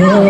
예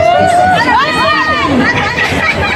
Thank you.